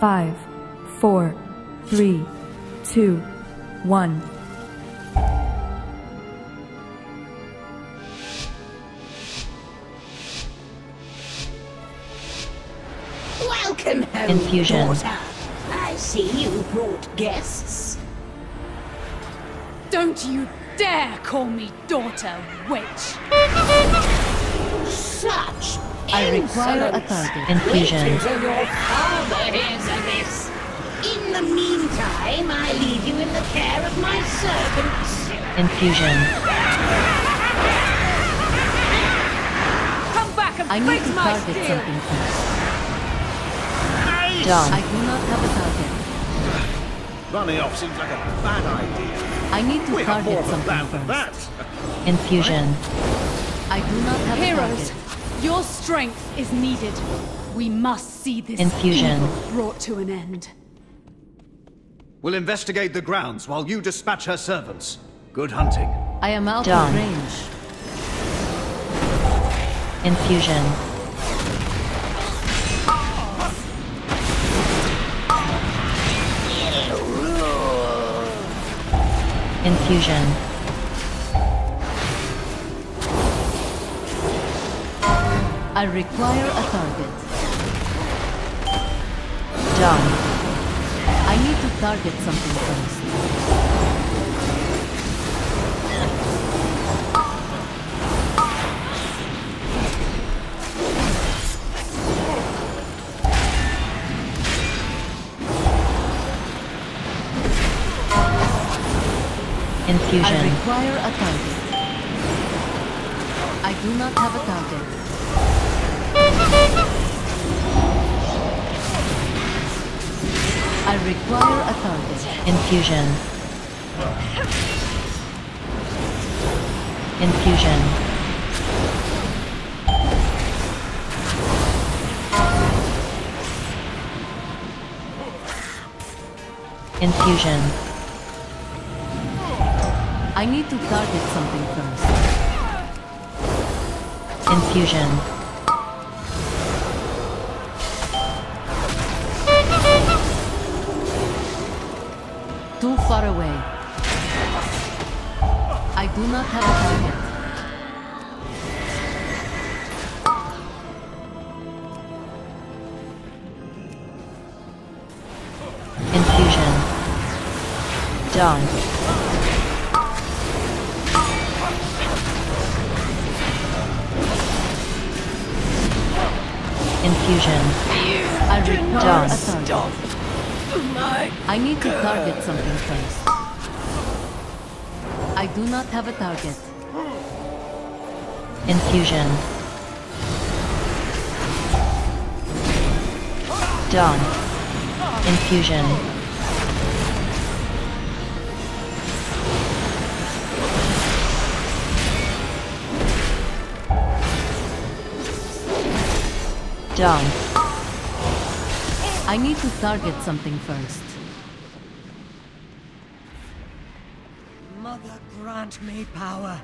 five, four, three, two, one. Welcome home, Infusion. daughter. I see you brought guests. Don't you dare call me daughter, witch! Such I require a target. Infusion. Wait until your father hears of this. In the meantime, I leave you in the care of my servants. Infusion. Come back and I need to my target steel! something first. Done. I do not have a target. Running off seems like a bad idea. I need to We have more target something plan first. that. Infusion. I do not have a Heroes, target. Your strength is needed. We must see this Infusion. brought to an end. We'll investigate the grounds while you dispatch her servants. Good hunting. I am out Done. of range. Infusion. Infusion. I require a target. Done. I need to target something first. Infusion. I require a target. I do not have a target. I require a target. Infusion. Infusion. Infusion. I need to target something first. Infusion. Far away. I do not have a target. Infusion. Done. Infusion. I require a target. I need to target something first. I do not have a target. Infusion. Done. Infusion. Done. I need to target something first. Mother, grant me power.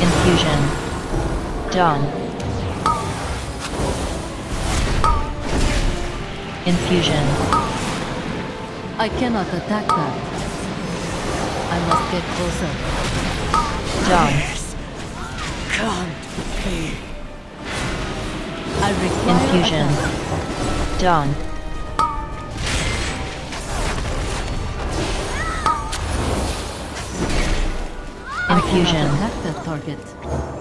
Infusion. Done. Infusion. I cannot attack that. I must get closer. Done. Can't be. I require Infusion. Done. Infusion. I Attack that target.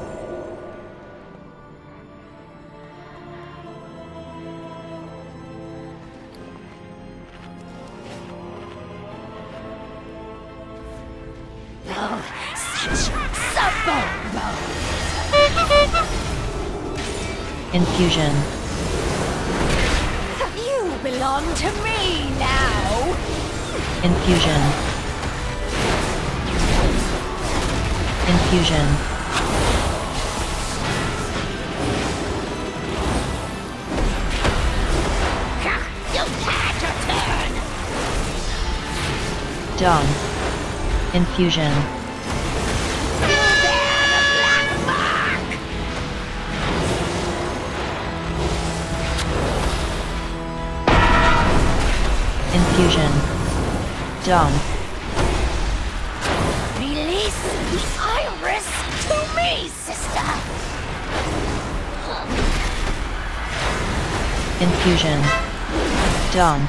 confusion. You belong to me now! Infusion. Infusion. You had your. Infusion. Infusion. Dawn. Release the iris to me, sister! Infusion. Dawn.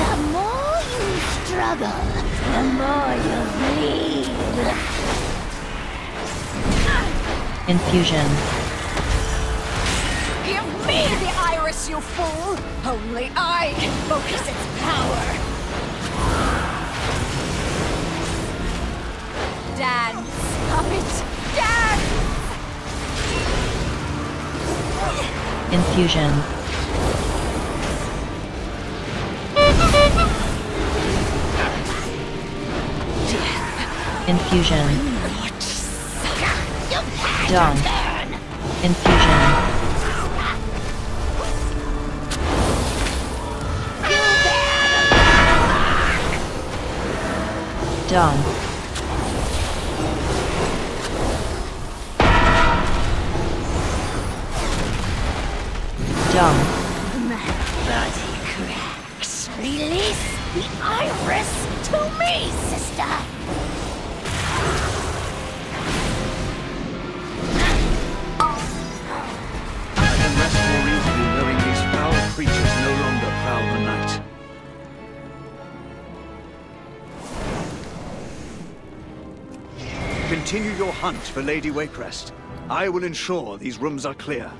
The more you struggle, the more you bleed. Infusion. Give me the iris, you fool! Only I can focus its power! Puppet! Infusion. Infusion. Dawn. Infusion. Dawn. Dawn. My body cracks. Release the iris to me, sister! Rest more easily knowing these foul creatures no longer the night. Continue your hunt for Lady Waycrest. I will ensure these rooms are clear.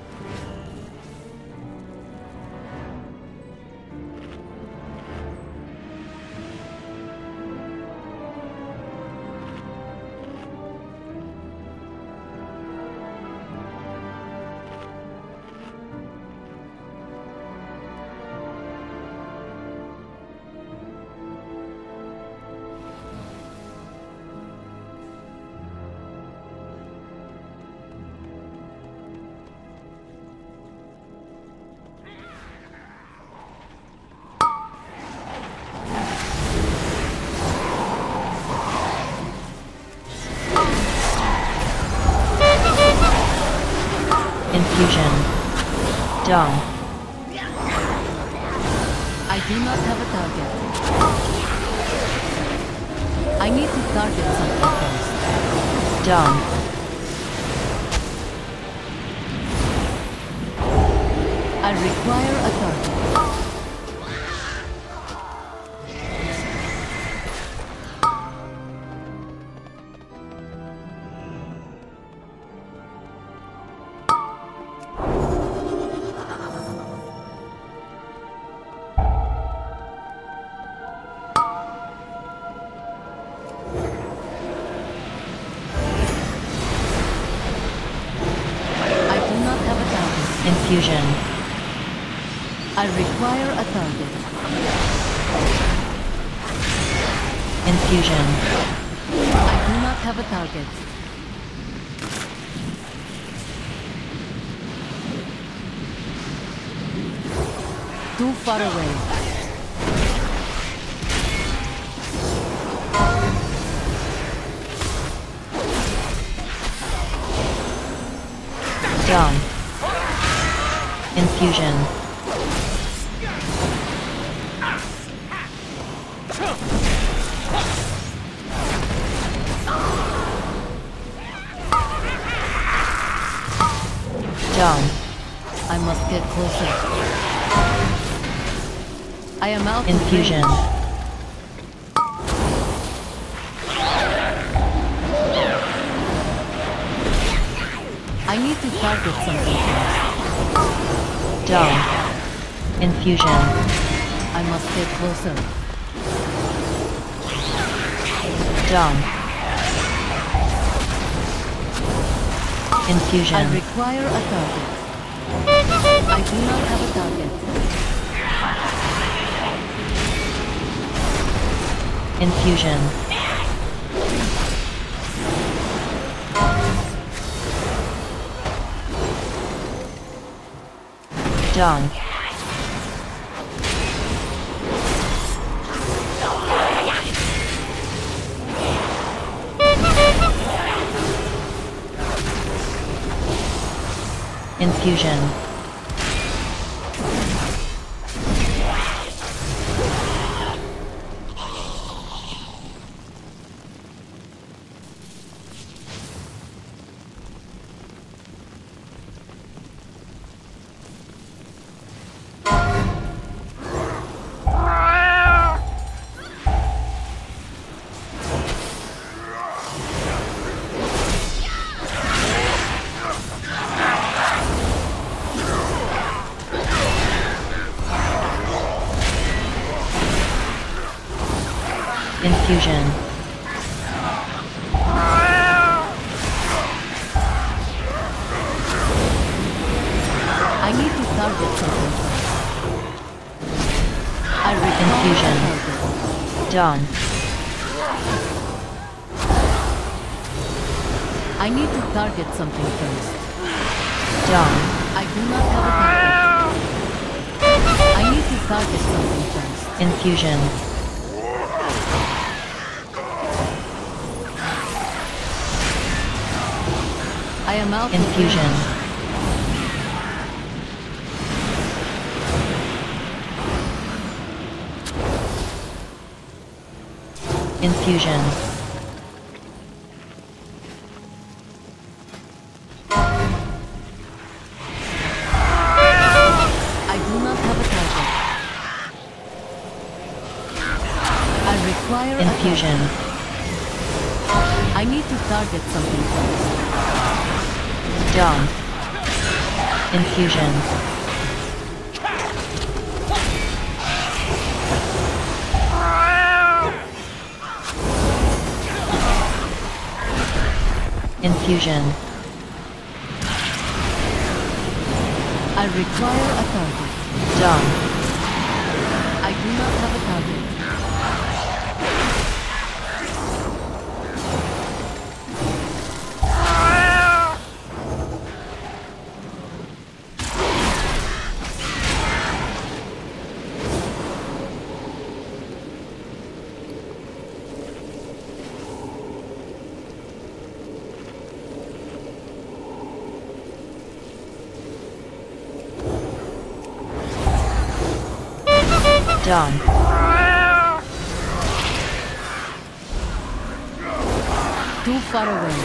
Dawn. I do not have a target. I need to target something first. Dawn. I require a target. Infusion. I do not have a target. Too far away. Dawn. Infusion. I must get closer. I am out. Infusion. I need to target something Dawn. Infusion. I must get closer. I Infusion. require a target. I do not have a target. Infusion. Dong. Infusion. Infusion. I need to target something. I re- Infusion. Done. I need to target something first. Done. I do not have a target. I need to target something first. Infusion. I am out. Infusion. Infusion. I do not have a target. I require Infusion. I need to target something. Dawn. Infusion. Infusion. I require a target. Dawn. Dawn. Too far away.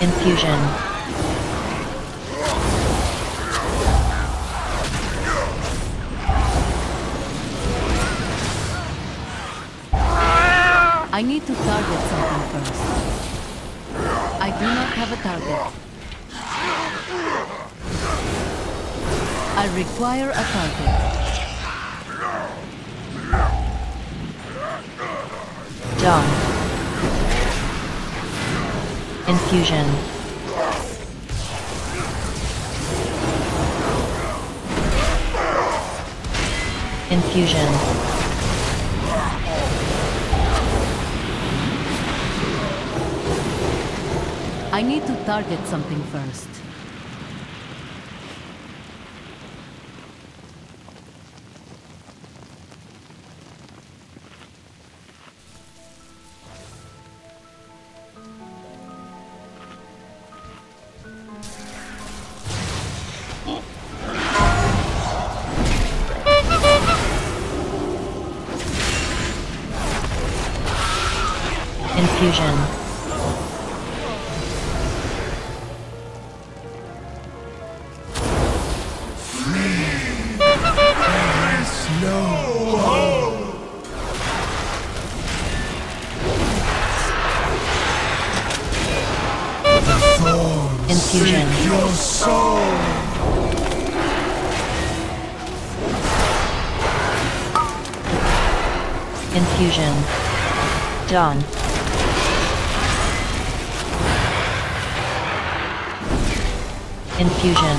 Infusion. I need to target something first. I do not have a target. I require a target. Dawn. Infusion. Infusion. I need to target something first. Infusion. Infusion. Dawn. Infusion.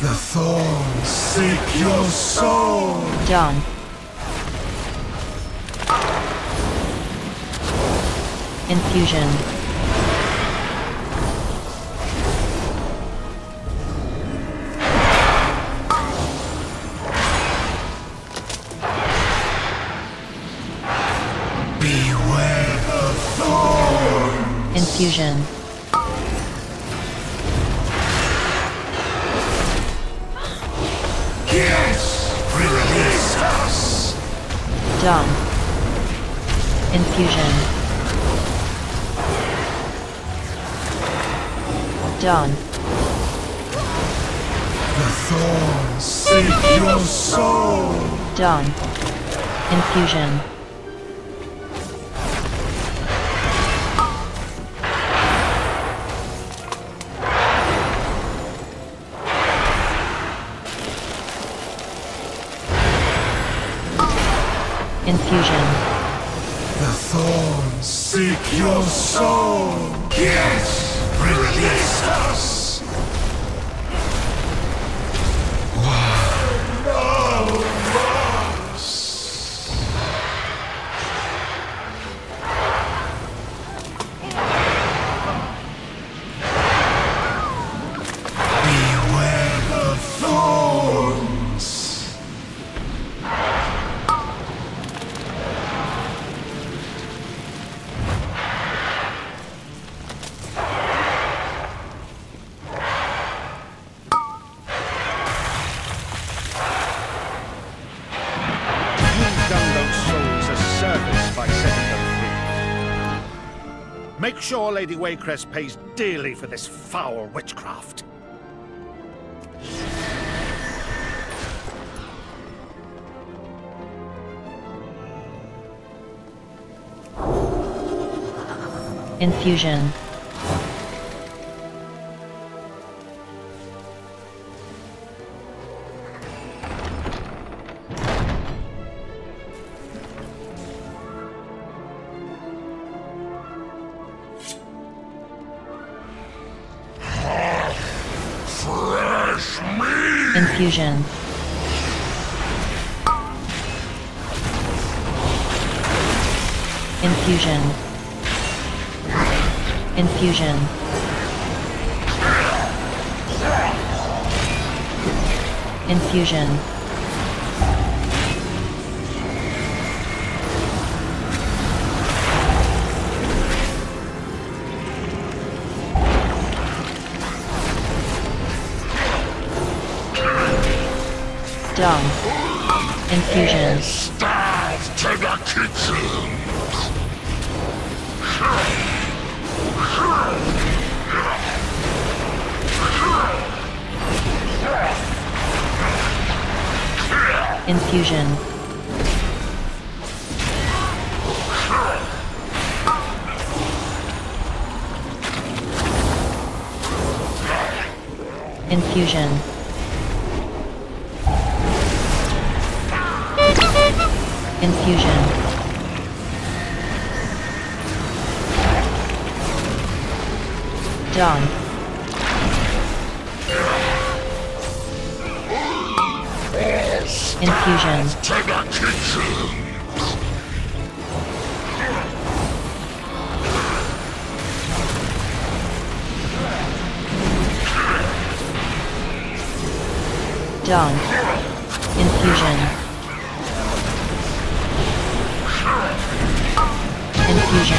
The thorns seek your soul. Dawn. Infusion. Beware. Of Thorn. Infusion. Yes! Release us! Done. Infusion. Done. The thorns seek your soul! Done. Infusion. Infusion. The thorns seek your soul! Yes! Release sure Lady Waycrest pays dearly for this foul witchcraft. Infusion. Meat! Infusion. Infusion. Infusion. Infusion. Done. Infusion. Starve to the kitchen! Infusion. Infusion. Infusion. Done. Infusion. To the kitchen! Done. Infusion.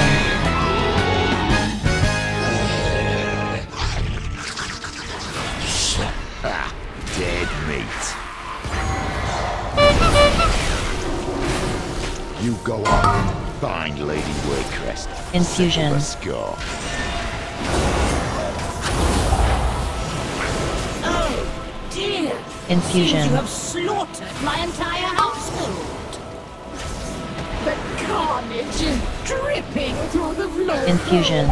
Infusion. Dead meat. You go on. Find Lady Waycrest. Infusion. Let's go. Oh, dear. Infusion. Seems you have slaughtered my entire household. The carnage is dripping through the floor. Infusion.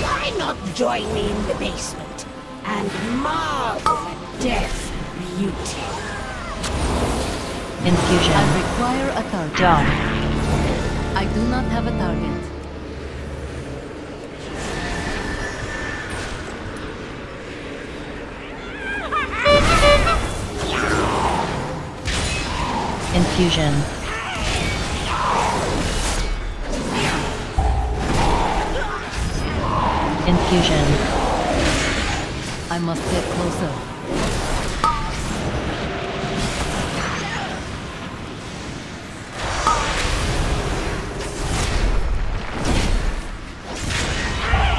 Why not join me in the basement and marvel at death beauty? Infusion. I require a target. Done. I do not have a target. Infusion. Infusion. I must get closer.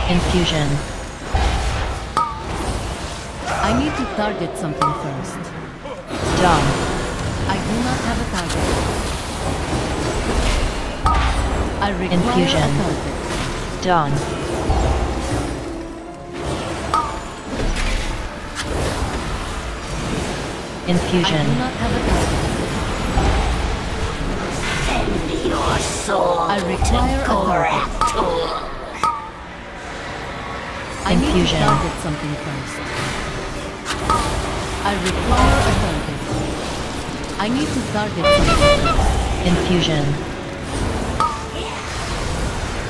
Infusion. I need to target something first. Done. I do not have a target. I require Infusion. a target. Done. Infusion. do not have a target. Your soul I require a target. I need to target something first. I require a target. I need to target something first. Infusion.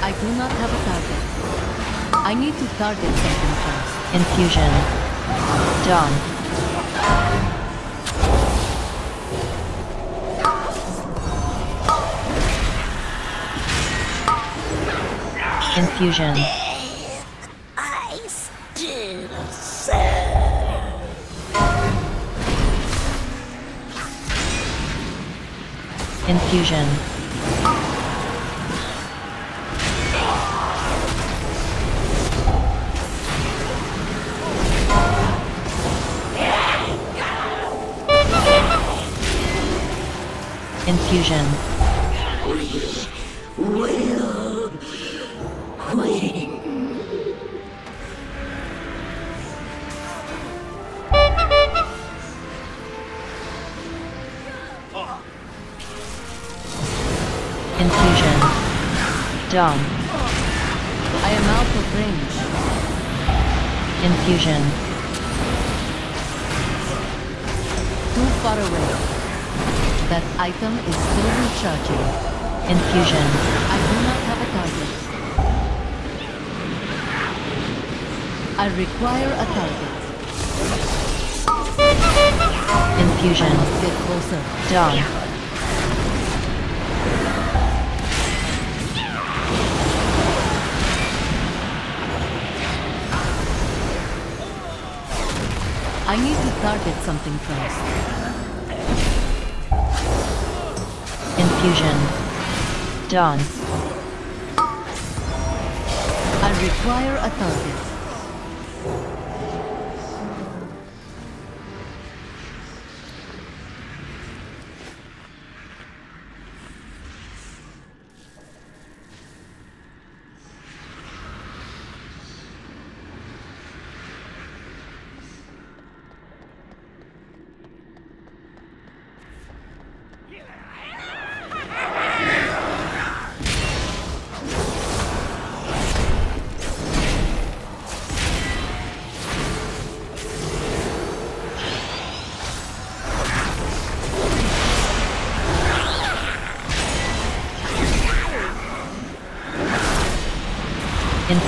I do not have a target. I need to target something first. Infusion. Done. Infusion. I still serve. Infusion. Infusion. I am out of range. Infusion. Too far away. That item is still recharging. Infusion. I do not have a target. I require a target. Infusion. Get closer. Done. I need to target something first. Infusion. Done. I require a target.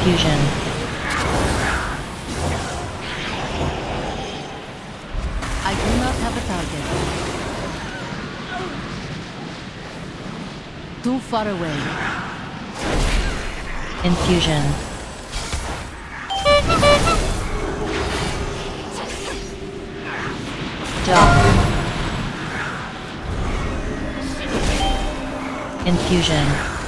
Infusion. I do not have a target. Too far away. Infusion. Done. Infusion.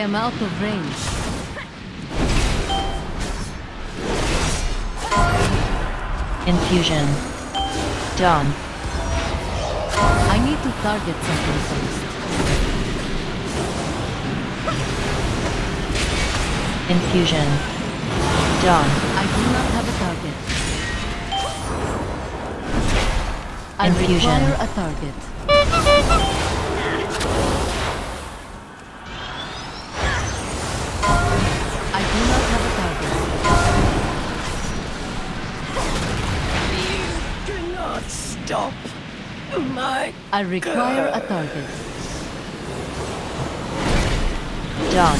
Am out of range. Infusion. Done. I need to target something first. Infusion. Done. I do not have a target. I Infusion. require a target. I require a target. Done.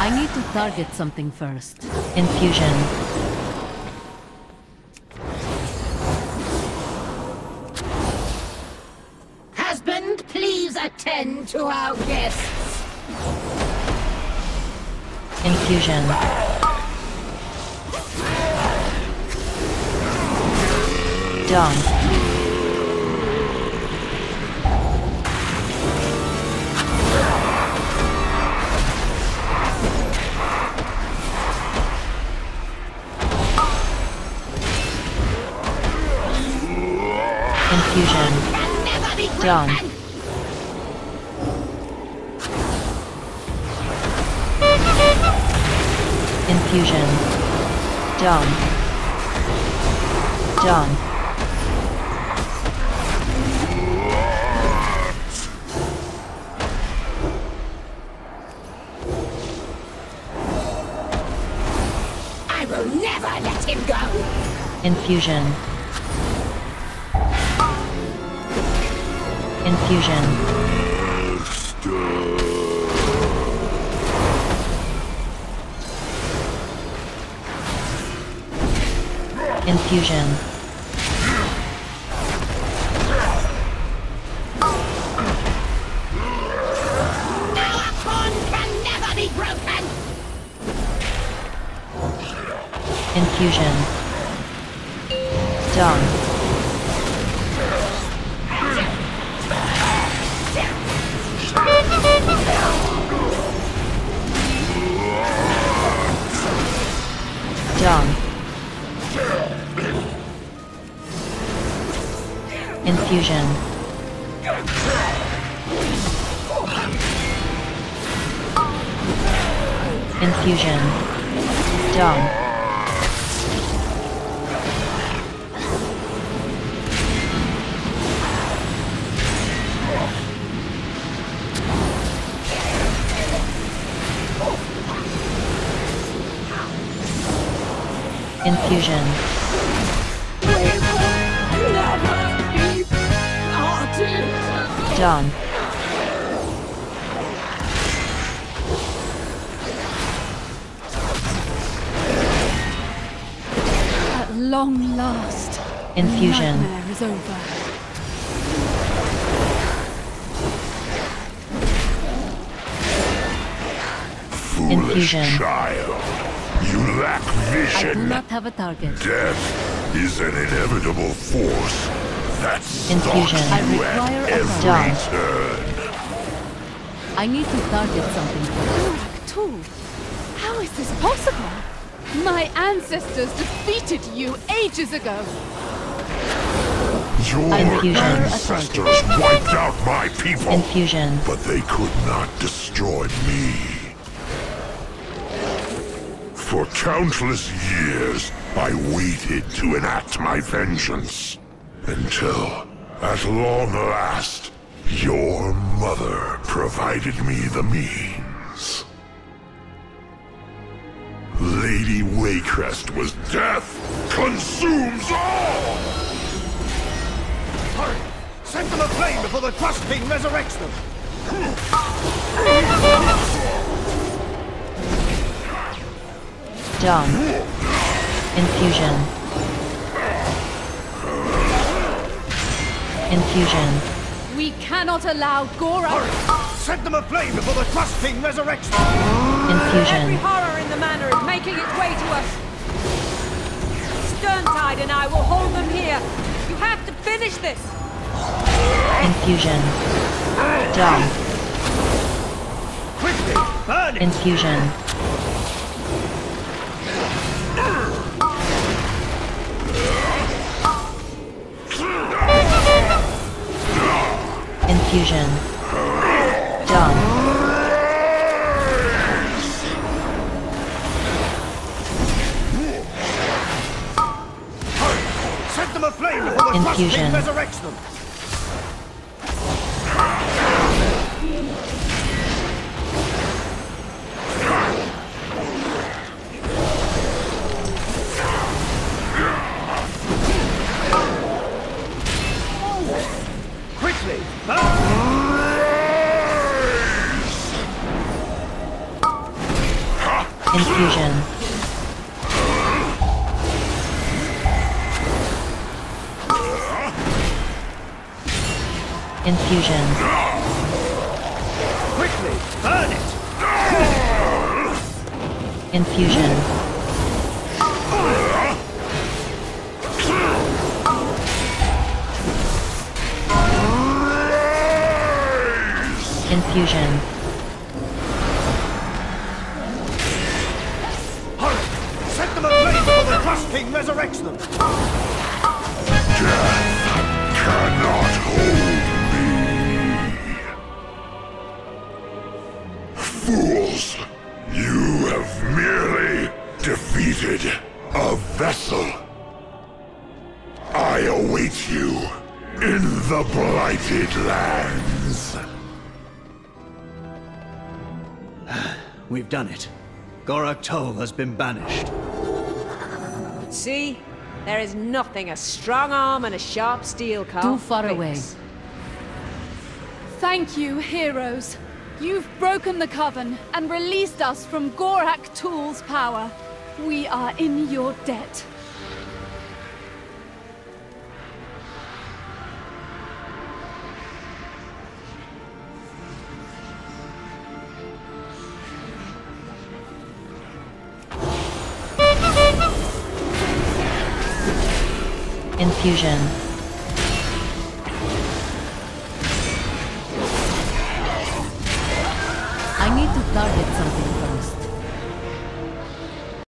I need to target something first. Infusion. Husband, please attend to our guests. Infusion. Done. Infusion. Can never be Done. Infusion. Done. Done. I will never let him go. Infusion. Infusion. Infusion. Our bond can never be broken. Infusion. Done. Infusion. Infusion. Done. Infusion. Done. At long last, Infusion. nightmare is over. Infusion. Child, you lack vision. I do vision. not have a target. Death is an inevitable force that Infusion. I require a every turn. I need to target something first. Gorak Tul. How is this possible? My ancestors defeated you ages ago. Your ancestors wiped out my people, Infusion. but they could not destroy me. For countless years, I waited to enact my vengeance. Until, at long last, your mother provided me the means. Lady Waycrest was death consumes all! Hurry! Send them a flame before the Drust King resurrects them! Done. Infusion. Infusion. We cannot allow Gorak. Set them aflame before the Drust King resurrects them! Every horror in the manor is making its way to us. Sterntide and I will hold them here. You have to finish this. Infusion. Done. Quickly! Burn it! Infusion. Infusion. Done. Set them aflame before the Drust King Infusion. Infusion. Quickly! Burn it! Infusion. Infusion. Have merely defeated a vessel. I await you in the Blighted Lands. We've done it. Gorak Tul has been banished. See? There is nothing a strong arm and a sharp steel can't Too far fix. away. Thank you, heroes. You've broken the coven and released us from Gorak Tul's power. We are in your debt. Infusion.